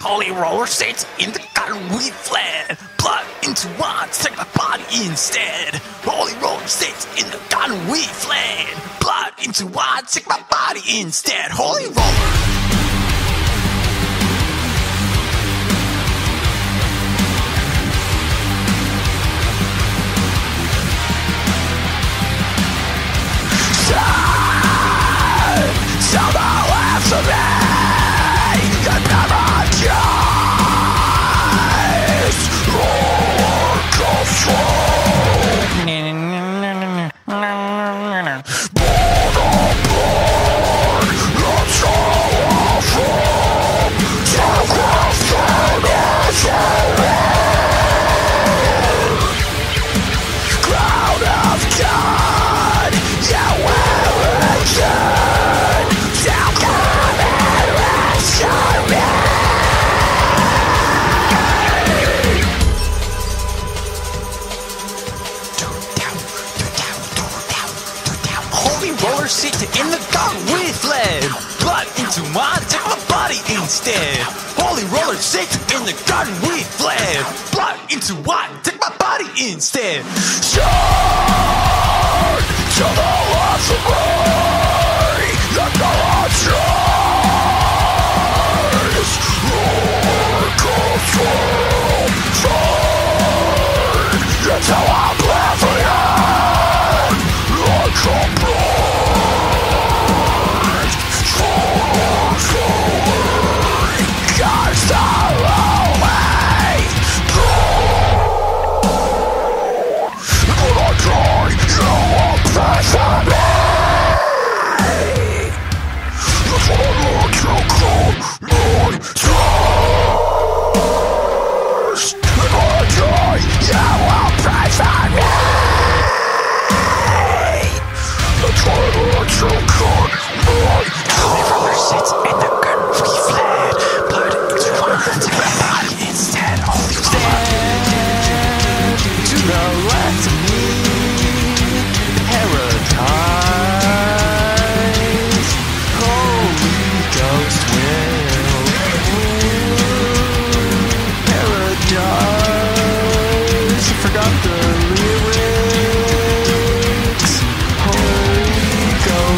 Holy roller skates in the cotton wheat flat. Blood into wine, take my body instead. Holy roller skates in the cotton wheat flat. Blood into wine, take my body instead. Holy roller. Seat in the dark with lead. Blood into my take my body instead. Holy roller seat in the garden with fled. Blood into what? Take my body instead. Shine to the lights of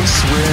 will.